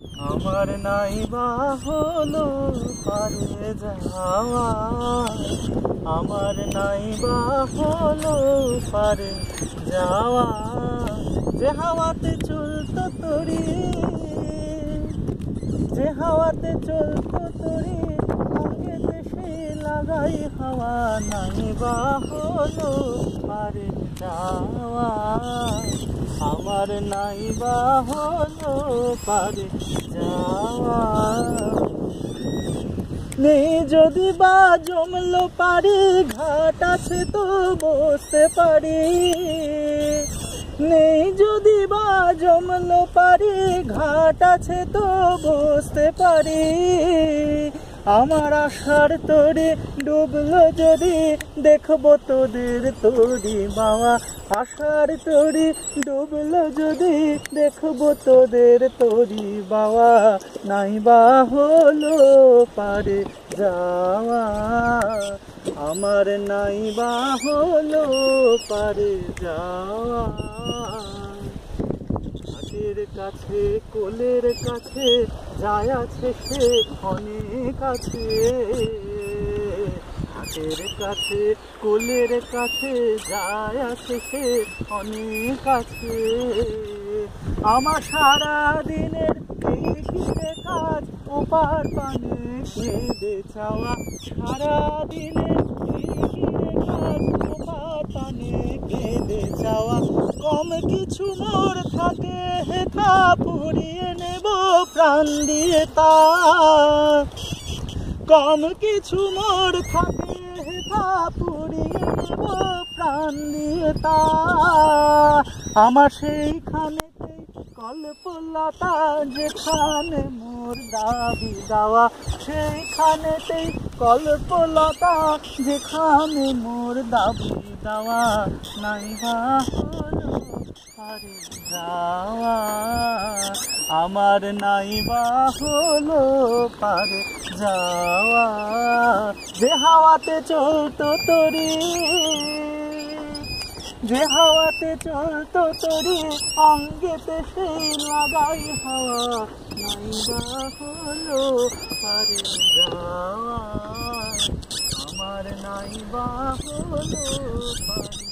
আমার নাই বা হলো পারে যাওয়া। আমার নাই বা হলো পারে যাওয়া। যে হাওয়াতে চলতো তরি, যে হাওয়াতে চলতো তরি আগেতে সে লাগাই হাওয়া। নাই বা হলো পারে যাওয়া। আমার নাই বা হলো নেই যদি বা জমলো পারি, ঘাট আছে তো বসতে পারি। নেই যদি বা জমলো পারি, ঘাট আছে তো বসতে পারি। আমার আশার তোরে ডুবলো যদি, দেখব তোদের তোরি বাবা আশার তোরে ডুবলো যদি, দেখব তোদের তোরি বাবা নাই বা হলো পারে যাওয়া। আমার নাই বা হলো পারে যাওয়া। হাতের কাছে, কোলের কাছে, যায় আছে সে অনেক আছে হাতের কাছে, কোলের কাছে, যায় আছে সে অনেক আছে আমার সারা দিনের কাজ, ওপার পানে কেঁদে চাওয়া সারা দিনের কাজ, ওপার পানে কেঁদে চাওয়া কম কিছু মোর থাকে পুড়িয়ে নেব, প্রাণ দিয়ে তা। কম কিছু মোর থাকে পুড়িয়ে নেব, প্রাণ দিয়ে তা। আমার সেইখানেতেই কল্পলতা, যেখানে মোর দাবি দেওয়া, সেইখানেতেই কল্পলতা, যেখানে মোর দাবি দেওয়া। নাই বা হলো পারে যাওয়া। আমার নাই বা হলো পারে যাওয়া। যে হাওয়াতে চলতো তরি, যে হাওয়াতে চলতো তরি, অঙ্গেতে সেই লাগাই হাওয়া। নাই বা হলো পারে যাওয়া। আমার নাই বা হলো পারে